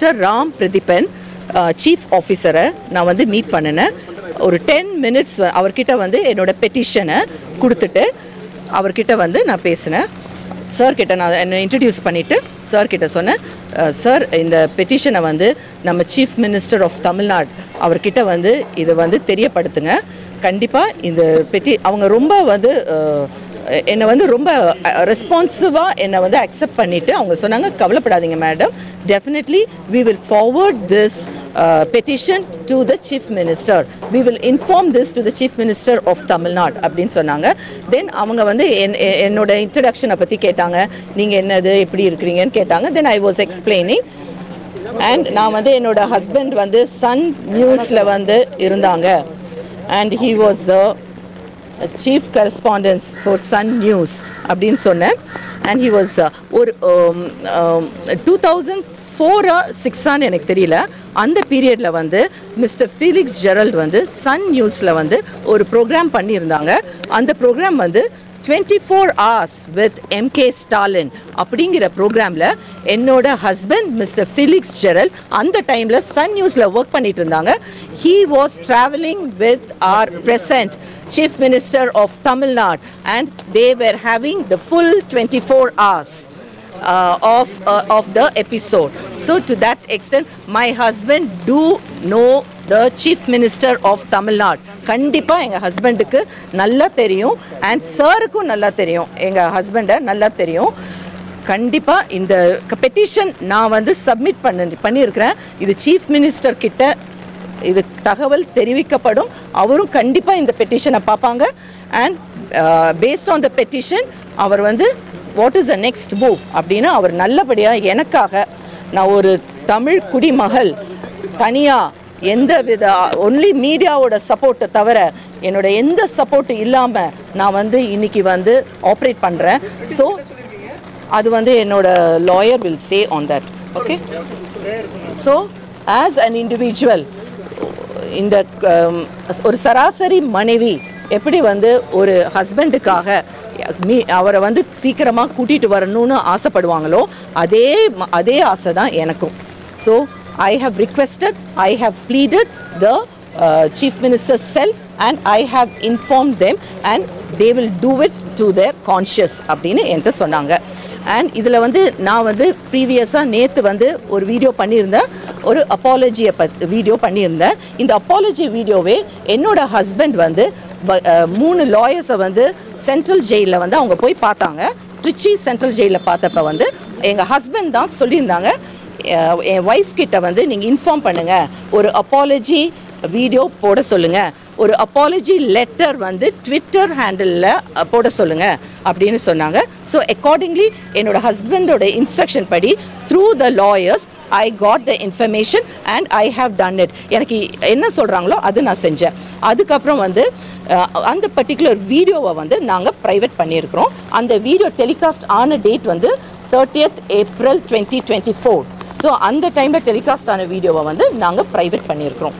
Mister Ram Pratheeban chief ஆஃபீஸரை நான் வந்து மீட் பண்ணினேன். ஒரு டென் மினிட்ஸ் அவர்கிட்ட வந்து என்னோடய பெட்டிஷனை கொடுத்துட்டு அவர்கிட்ட வந்து நான் பேசினேன். சார்கிட்ட நான் என்னை இன்ட்ரடியூஸ் பண்ணிவிட்டு சார்கிட்ட சொன்னேன். சார் இந்த பெட்டிஷனை வந்து நம்ம சீஃப் மினிஸ்டர் ஆஃப் தமிழ்நாடு அவர்கிட்ட வந்து இதை வந்து தெரியப்படுத்துங்க. கண்டிப்பாக இந்த பெட்டி அவங்க ரொம்ப வந்து என்னை வந்து ரொம்ப ரெஸ்பான்சிவாக என்னை வந்து அக்செப்ட் பண்ணிவிட்டு அவங்க சொன்னாங்க கவலைப்படாதீங்க madam definitely we will forward this petition to the chief minister we will inform this to the chief minister of Tamil Nadu அப்படின்னு சொன்னாங்க. தென் அவங்க வந்து என் என்னோட இன்ட்ரடக்ஷனை பற்றி கேட்டாங்க. நீங்கள் என்னது? எப்படி இருக்கிறீங்கன்னு கேட்டாங்க. Then I was explaining and நான் வந்து என்னோட ஹஸ்பண்ட் வந்து சன் நியூஸில் வந்து இருந்தாங்க. And he was the chief correspondence for Sun News அப்படின்னு சொன்னேன். அண்ட் ஹி வாஸ் ஒரு டூ தௌசண்ட் ஃபோரா சிக்ஸான்னு எனக்கு தெரியல. அந்த பீரியடில் வந்து மிஸ்டர் ஃபீலிக்ஸ் ஜெரல்ட் வந்து சன் நியூஸில் வந்து ஒரு ப்ரோக்ராம் பண்ணியிருந்தாங்க. அந்த ப்ரோக்ராம் வந்து twenty four hours with MK Stalin அப்படிங்கிற ப்ரோக்ராமில் என்னோட ஹஸ்பண்ட் மிஸ்டர் ஃபிலிக்ஸ் ஜெரல் அந்த டைமில் சன் நியூஸில் ஒர்க் பண்ணிட்டு இருந்தாங்க he was travelling with our present chief minister of Tamil Nadu and they were having the full twenty four hours of of the episode so to that extent my husband my know the chief minister of Tamil Nadu கண்டிப்பாக எங்கள் ஹஸ்பண்டுக்கு நல்லா தெரியும். And சாருக்கும் நல்லா தெரியும். எங்கள் ஹஸ்பண்டை நல்லா தெரியும். கண்டிப்பாக இந்த பெட்டிஷன் நான் வந்து சப்மிட் பண்ண பண்ணியிருக்கிறேன். இது சீஃப் மினிஸ்டர் கிட்ட இது தகவல் தெரிவிக்கப்படும். அவரும் கண்டிப்பாக இந்த பெட்டிஷனை பார்ப்பாங்க. And based on the petition அவர் வந்து what is the next move அப்படின்னு அவர் நல்லபடியாக எனக்காக நான் ஒரு தமிழ் குடிமகள் தனியாக எந்த வித ஒன்லி மீடியாவோட சப்போர்ட்டை தவிர என்னோட எந்த சப்போர்ட் இல்லாமல் நான் வந்து இன்னைக்கு வந்து ஆப்ரேட் பண்ணுறேன் ஸோ அது வந்து என்னோட lawyer will say on that okay so as an individual இந்த um, ஒரு சராசரி மனைவி எப்படி வந்து ஒரு ஹஸ்பண்டுக்காக மீ அவரை வந்து சீக்கிரமாக கூட்டிகிட்டு வரணும்னு ஆசைப்படுவாங்களோ அதே அதே ஆசை தான் எனக்கும். So I requested, requested I pleaded the uh, Chief minister cell and I have inform them and they will do it to their conscious அப்படின்னு என்கிட்ட சொன்னாங்க. அண்ட் இதில் வந்து நான் வந்து ப்ரீவியஸாக நேற்று வந்து ஒரு வீடியோ பண்ணியிருந்தேன். ஒரு அப்பாலஜியை பத் வீடியோ பண்ணியிருந்தேன். இந்த அப்பாலஜி வீடியோவே என்னோட ஹஸ்பண்ட் வந்து மூணு லாயர்ஸை வந்து சென்ட்ரல் ஜெயிலில் வந்து அவங்க போய் பார்த்தாங்க. ட்ரிச்சி சென்ட்ரல் ஜெயிலில் பார்த்தப்ப வந்து எங்கள் ஹஸ்பண்ட் தான் சொல்லியிருந்தாங்க. என் ஒய்ஃப் கிட்ட வந்து நீங்கள் இன்ஃபார்ம் பண்ணுங்கள் ஒரு அப்பாலஜி வீடியோ போட சொல்லுங்கள் ஒரு அப்பாலஜி லெட்டர் வந்து ட்விட்டர் ஹேண்டிலில் போட சொல்லுங்கள் அப்படின்னு சொன்னாங்க. ஸோ அக்கார்டிங்லி என்னோட ஹஸ்பண்டோட இன்ஸ்ட்ரக்ஷன் படி through the lawyers I got the information and I have done it எனக்கு என்ன சொல்கிறாங்களோ அது நான் செஞ்சேன். அதுக்கப்புறம் வந்து அந்த பர்டிகுலர் வீடியோவை வந்து நாங்கள் ப்ரைவேட் பண்ணியிருக்கிறோம். அந்த வீடியோ டெலிகாஸ்ட் ஆன டேட் வந்து thirtieth April twenty twenty four so அந்த டைமில் டெலிகாஸ்ட் ஆன வீடியோவை வந்து நாங்கள் ப்ரைவேட் பண்ணியிருக்கிறோம்